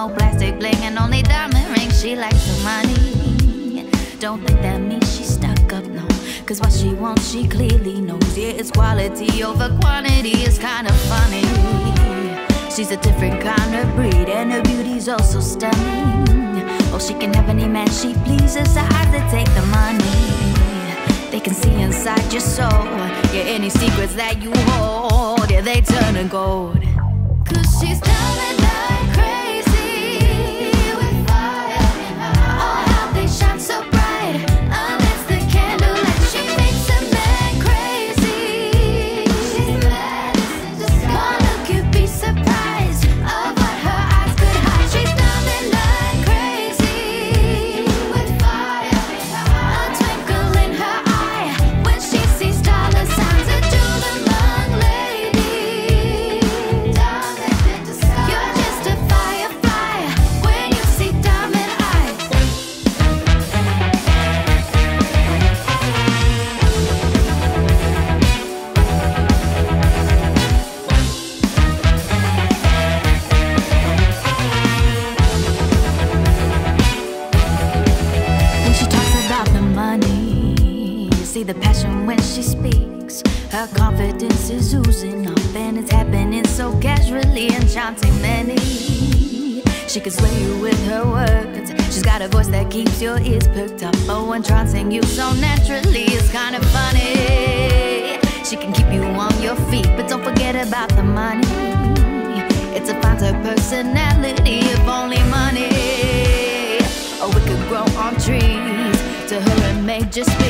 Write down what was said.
Oh, bling and only diamond rings. She likes the money. Don't think that means she's stuck up, no. Cause what she wants, she clearly knows. Yeah, it's quality over quantity. It's kind of funny. She's a different kind of breed, and her beauty's also stunning. Oh, she can have any man she pleases. Her eyes that take the money. They can see inside your soul. Yeah, any secrets that you hold, yeah, they turn to gold. She's diamond the passion when she speaks. Her confidence is oozing up, and it's happening so casually, enchanting many. She can sway you with her words. She's got a voice that keeps your ears perked up, oh, entrancing you so naturally. It's kind of funny. She can keep you on your feet, but don't forget about the money. It's a find her personality, if only money. Oh, it could grow on trees. To her, it may just.